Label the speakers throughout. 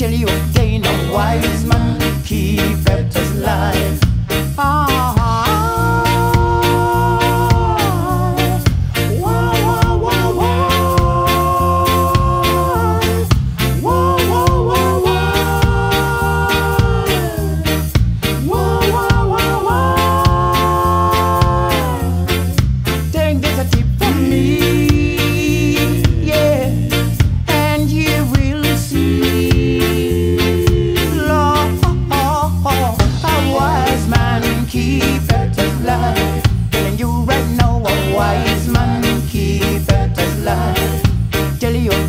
Speaker 1: tell you it ain't a wise man to keep reptiles alive. jelly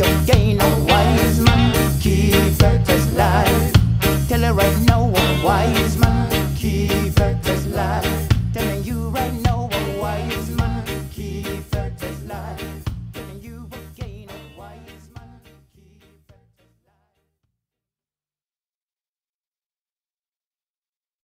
Speaker 1: Again, a No wise man keeps just life Tell her right now.